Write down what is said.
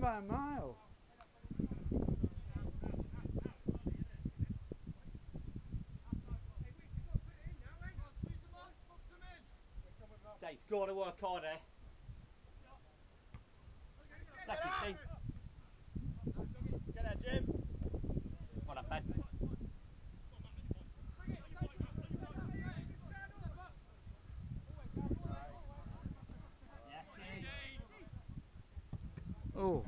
won by a mile. Say, to work harder. Eh? Oh.